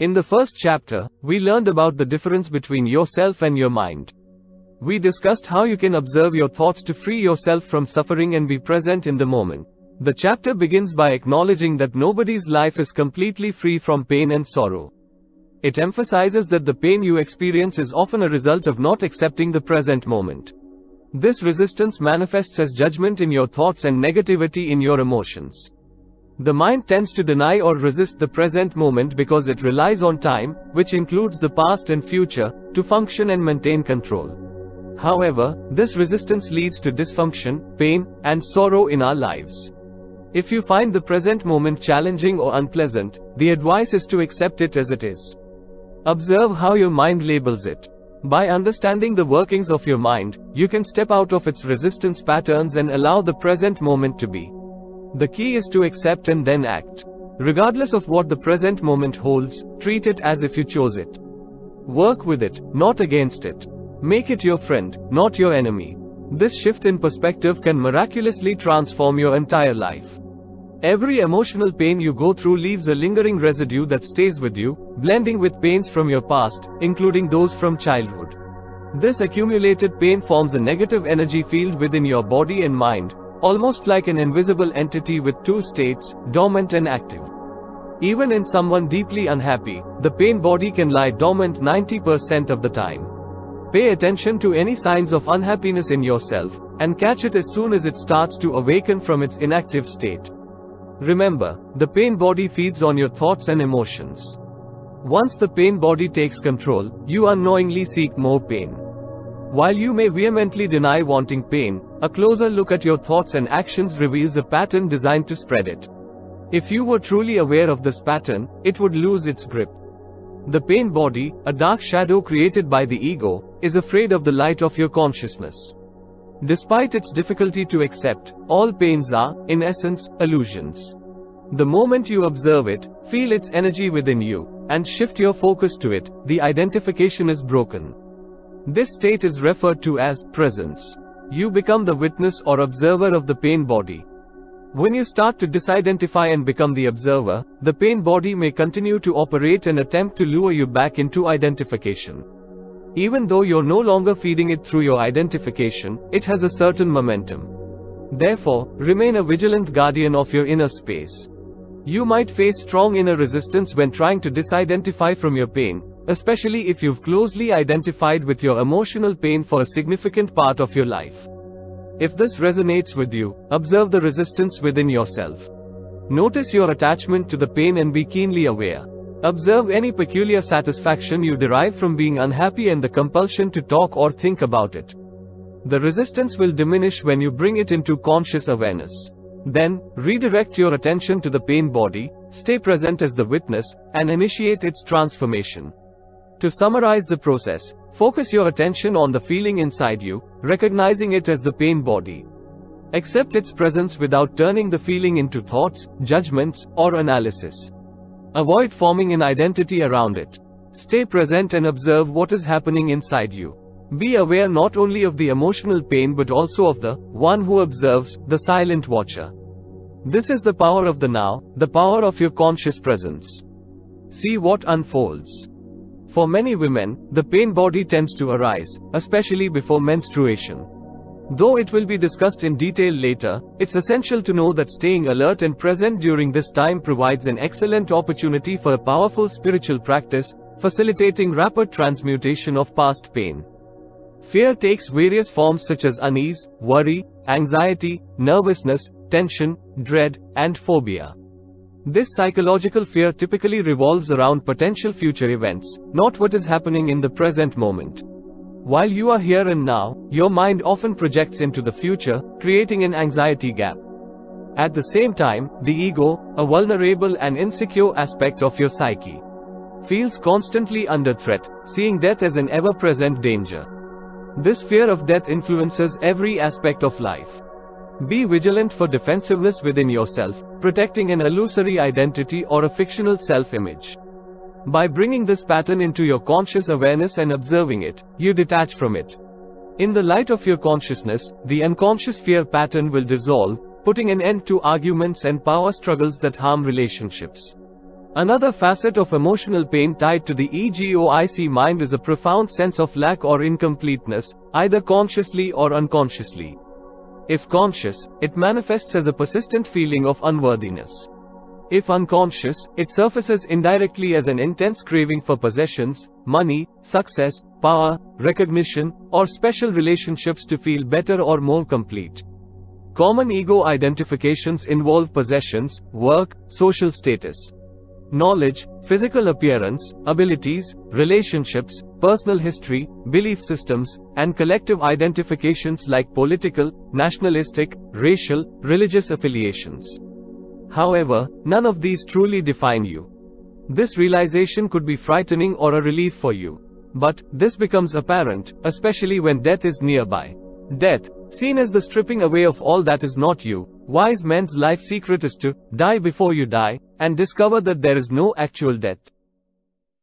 In the first chapter, we learned about the difference between yourself and your mind. We discussed how you can observe your thoughts to free yourself from suffering and be present in the moment. The chapter begins by acknowledging that nobody's life is completely free from pain and sorrow. It emphasizes that the pain you experience is often a result of not accepting the present moment. This resistance manifests as judgment in your thoughts and negativity in your emotions. The mind tends to deny or resist the present moment because it relies on time, which includes the past and future, to function and maintain control. However, this resistance leads to dysfunction, pain, and sorrow in our lives. If you find the present moment challenging or unpleasant, the advice is to accept it as it is. Observe how your mind labels it. By understanding the workings of your mind, you can step out of its resistance patterns and allow the present moment to be. The key is to accept and then act. Regardless of what the present moment holds, treat it as if you chose it. Work with it, not against it. Make it your friend, not your enemy. This shift in perspective can miraculously transform your entire life. Every emotional pain you go through leaves a lingering residue that stays with you, blending with pains from your past, including those from childhood. This accumulated pain forms a negative energy field within your body and mind, almost like an invisible entity with two states, dormant and active. Even in someone deeply unhappy, the pain body can lie dormant 90% of the time. Pay attention to any signs of unhappiness in yourself, and catch it as soon as it starts to awaken from its inactive state. Remember, the pain body feeds on your thoughts and emotions. Once the pain body takes control, you unknowingly seek more pain. While you may vehemently deny wanting pain, a closer look at your thoughts and actions reveals a pattern designed to spread it. If you were truly aware of this pattern, it would lose its grip. The pain body, a dark shadow created by the ego, is afraid of the light of your consciousness. Despite its difficulty to accept, all pains are, in essence, illusions. The moment you observe it, feel its energy within you, and shift your focus to it, the identification is broken. This state is referred to as presence. You become the witness or observer of the pain body. When you start to disidentify and become the observer, the pain body may continue to operate and attempt to lure you back into identification. Even though you're no longer feeding it through your identification, it has a certain momentum. Therefore, remain a vigilant guardian of your inner space. You might face strong inner resistance when trying to disidentify from your pain, especially if you've closely identified with your emotional pain for a significant part of your life. If this resonates with you, observe the resistance within yourself. Notice your attachment to the pain and be keenly aware. Observe any peculiar satisfaction you derive from being unhappy and the compulsion to talk or think about it. The resistance will diminish when you bring it into conscious awareness. Then, redirect your attention to the pain body, stay present as the witness, and initiate its transformation. To summarize the process, focus your attention on the feeling inside you, recognizing it as the pain body. Accept its presence without turning the feeling into thoughts, judgments, or analysis. Avoid forming an identity around it. Stay present and observe what is happening inside you. Be aware not only of the emotional pain but also of the one who observes, the silent watcher. This is the power of the now, the power of your conscious presence. See what unfolds. For many women, the pain body tends to arise, especially before menstruation. Though it will be discussed in detail later, it's essential to know that staying alert and present during this time provides an excellent opportunity for a powerful spiritual practice, facilitating rapid transmutation of past pain. Fear takes various forms such as unease, worry, anxiety, nervousness, tension, dread, and phobia. This psychological fear typically revolves around potential future events, not what is happening in the present moment. While you are here and now, your mind often projects into the future, creating an anxiety gap. At the same time, the ego, a vulnerable and insecure aspect of your psyche, feels constantly under threat, seeing death as an ever present danger. This fear of death influences every aspect of life. Be vigilant for defensiveness within yourself, protecting an illusory identity or a fictional self image. By bringing this pattern into your conscious awareness and observing it, you detach from it. In the light of your consciousness, the unconscious fear pattern will dissolve, putting an end to arguments and power struggles that harm relationships. Another facet of emotional pain tied to the egoic mind is a profound sense of lack or incompleteness, either consciously or unconsciously. If conscious, it manifests as a persistent feeling of unworthiness. If unconscious, it surfaces indirectly as an intense craving for possessions, money, success, power, recognition, or special relationships to feel better or more complete. Common ego identifications involve possessions, work, social status, knowledge, physical appearance, abilities, relationships, personal history, belief systems, and collective identifications like political, nationalistic, racial, religious affiliations. However, none of these truly define you. This realization could be frightening or a relief for you. But, this becomes apparent, especially when death is nearby. Death, seen as the stripping away of all that is not you, wise men's life secret is to die before you die, and discover that there is no actual death.